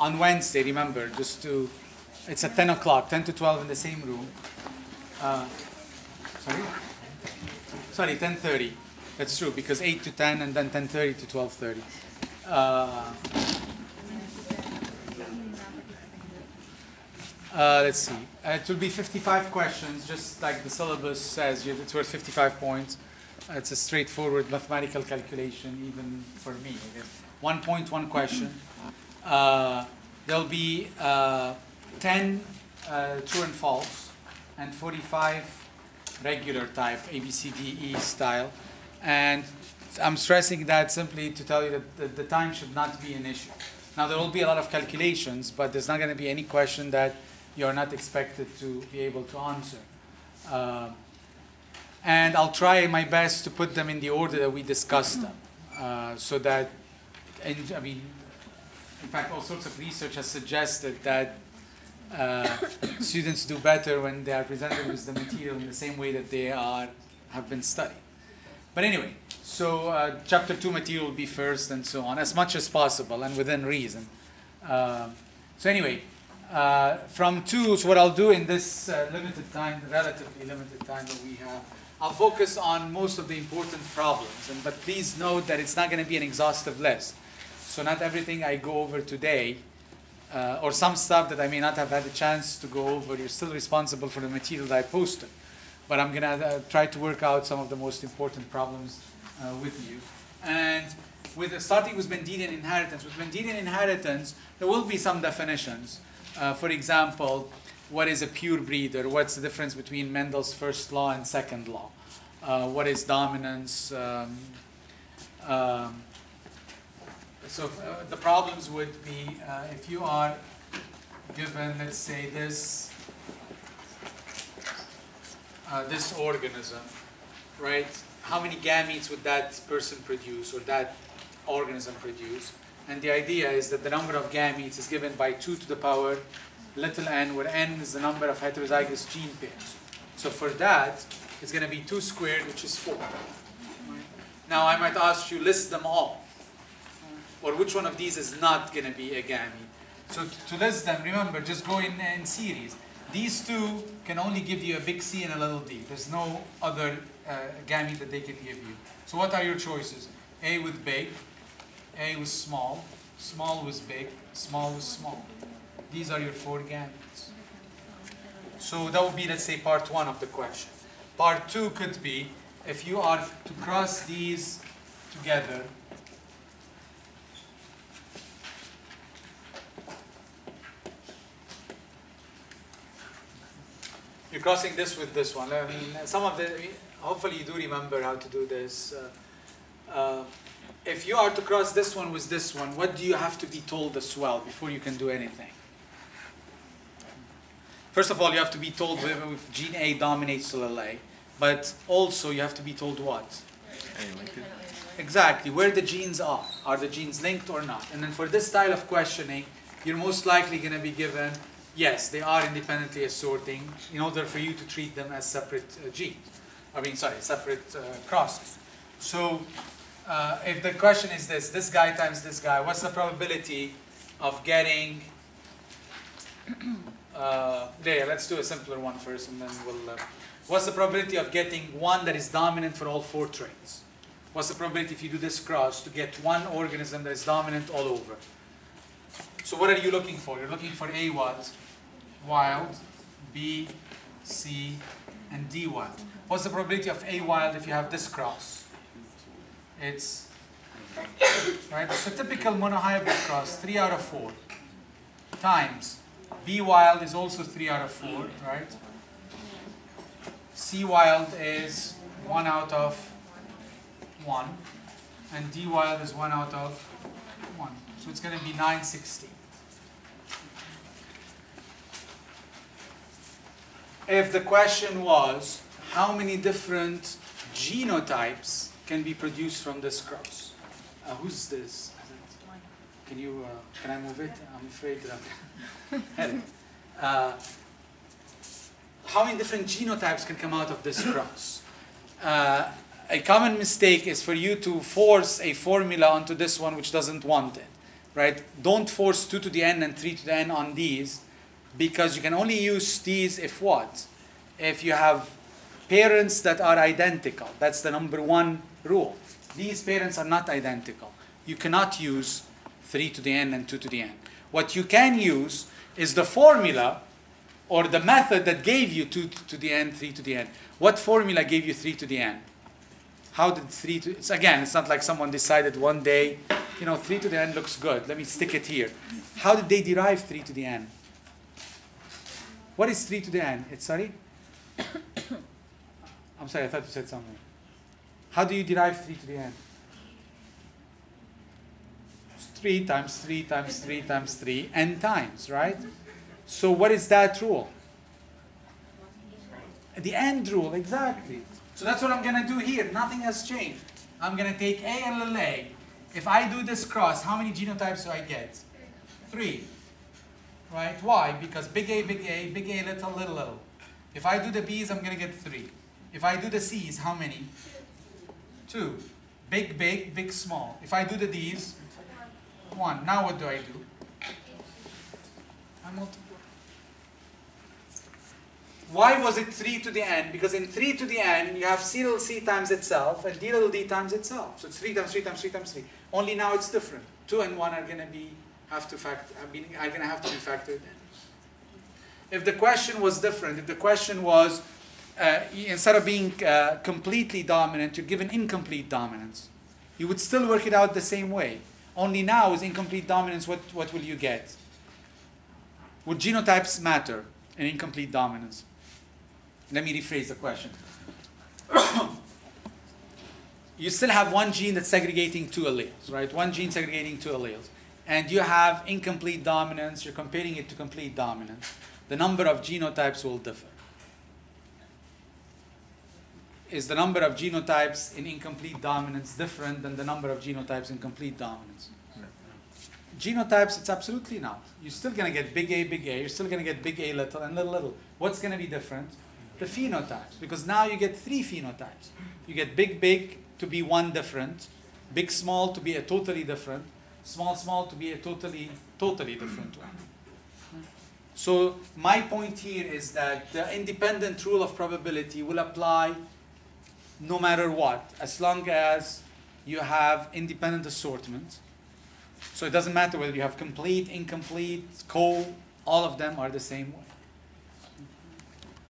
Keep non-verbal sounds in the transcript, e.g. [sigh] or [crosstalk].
on Wednesday, remember, just to, it's at 10 o'clock, 10 to 12 in the same room. Uh, sorry? Sorry, 10.30. That's true, because 8 to 10 and then 10.30 to 12.30. Uh, uh, let's see. Uh, it will be 55 questions, just like the syllabus says. It's worth 55 points. Uh, It's a straightforward mathematical calculation, even for me. One point, one question. Uh, there'll be uh, 10 uh, true and false, and 45 regular type, A, B, C, D, E style. And I'm stressing that simply to tell you that the, the time should not be an issue. Now, there will be a lot of calculations, but there's not going to be any question that you're not expected to be able to answer. Uh, and I'll try my best to put them in the order that we discussed them, uh, so that, and, I mean, in fact, all sorts of research has suggested that uh, [coughs] students do better when they are presented with the material in the same way that they are have been studied. But anyway, so uh, chapter two material will be first, and so on, as much as possible and within reason. Uh, so anyway, uh, from two, so what I'll do in this uh, limited time, relatively limited time that we have, I'll focus on most of the important problems. And but please note that it's not going to be an exhaustive list. So not everything I go over today, uh, or some stuff that I may not have had a chance to go over, you're still responsible for the material that I posted. But I'm gonna uh, try to work out some of the most important problems uh, with you. And with starting with Mendelian inheritance, with Mendelian inheritance, there will be some definitions. Uh, for example, what is a pure breeder? What's the difference between Mendel's first law and second law? Uh, what is dominance? Um, um, so uh, the problems would be uh, if you are given, let's say, this uh, this organism, right? How many gametes would that person produce or that organism produce? And the idea is that the number of gametes is given by 2 to the power little n, where n is the number of heterozygous gene pairs. So for that, it's going to be 2 squared, which is 4. Now I might ask you, list them all. Or which one of these is not going to be a gamete? So to, list them, remember, just go in, in series. These two can only give you a big C and a little d. There's no other uh, gamete that they can give you. So what are your choices? A with big, A with small, small with big, small with small. These are your four gametes. So that would be, let's say, part one of the question. Part two could be, if you are to cross these together, you're crossing this with this one. I mean, some of the, hopefully you do remember how to do this. Uh, uh, if you are to cross this one with this one, what do you have to be told as well before you can do anything? First of all, you have to be told if gene A dominates allele A, but also you have to be told what? Exactly, where the genes are. Are the genes linked or not? And then for this style of questioning, you're most likely going to be given, yes, they are independently assorting in order for you to treat them as separate uh, genes. I mean, sorry, separate uh, crosses. So uh, if the question is this, this guy times this guy, what's the probability of getting, [clears throat] uh, there, let's do a simpler one first and then we'll, uh, what's the probability of getting one that is dominant for all four traits? What's the probability if you do this cross to get one organism that is dominant all over? So what are you looking for? You're looking for A what? Wild, B, C, and D wild. What's the probability of A wild if you have this cross? It's, right, a typical monohybrid cross, 3 out of 4, times B wild is also 3 out of 4, right? C wild is 1 out of 1, and D wild is 1 out of 1. So it's going to be 960. If the question was, how many different genotypes can be produced from this cross? Uh, who's this? Can you, uh, can I move it? I'm afraid that [laughs] uh, how many different genotypes can come out of this cross? Uh, a common mistake is for you to force a formula onto this one which doesn't want it. right? Don't force 2 to the n and 3 to the n on these because you can only use these if what? If you have parents that are identical. That's the number one rule. These parents are not identical. You cannot use 3 to the n and 2 to the n. What you can use is the formula or the method that gave you 2 to the n, 3 to the n. What formula gave you 3 to the n? How did 3 to, it's, again, it's not like someone decided one day, you know, 3 to the n looks good, let me stick it here. How did they derive 3 to the n? What is 3 to the n? It's, sorry? [coughs] I'm sorry, I thought you said something. How do you derive 3 to the n? 3 times 3 times 3 times 3, n times, right? So what is that rule? The end rule, exactly. So that's what I'm going to do here. Nothing has changed. I'm going to take A and a. If I do this cross, how many genotypes do I get? Three. Right? Why? Because big A, big A, big A, little, little, little. If I do the B's, I'm going to get three. If I do the C's, how many? Two. Big, big, big, small. If I do the D's, one. Now what do I do? I multiply. Why was it 3 to the n? Because in 3 to the n, you have C little c times itself and d little d times itself. So it's 3 times 3 times 3 times 3. Only now it's different. 2 and 1 are going to be have to factor, I mean, are going to have to be factored in. If the question was different, if the question was uh, instead of being uh, completely dominant, you're given incomplete dominance, you would still work it out the same way. Only now is incomplete dominance, what, what will you get? Would genotypes matter in incomplete dominance? Let me rephrase the question. [coughs] you still have one gene that's segregating two alleles, right? One gene segregating two alleles. And you have incomplete dominance, you're comparing it to complete dominance. The number of genotypes will differ. Is the number of genotypes in incomplete dominance different than the number of genotypes in complete dominance? Genotypes, it's absolutely not. You're still going to get big A, big A. You're still going to get big A, little, and little, little. What's going to be different? The phenotypes. Because now you get three phenotypes. You get big, big to be one different, big, small to be a totally different, small, small to be a totally, totally different one. So my point here is that the independent rule of probability will apply no matter what, as long as you have independent assortment so it doesn't matter whether you have complete, incomplete, co, all of them are the same way.